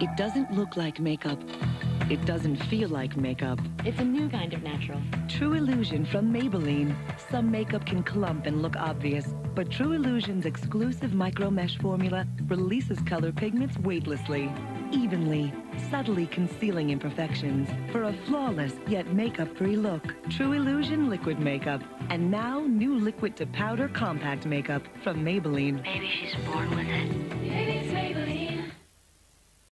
It doesn't look like makeup. It doesn't feel like makeup. It's a new kind of natural. True Illusion from Maybelline. Some makeup can clump and look obvious, but True Illusion's exclusive micro mesh formula releases color pigments weightlessly, evenly, subtly concealing imperfections for a flawless yet makeup-free look. True Illusion liquid makeup. And now new liquid to powder compact makeup from Maybelline. Maybe she's born with it.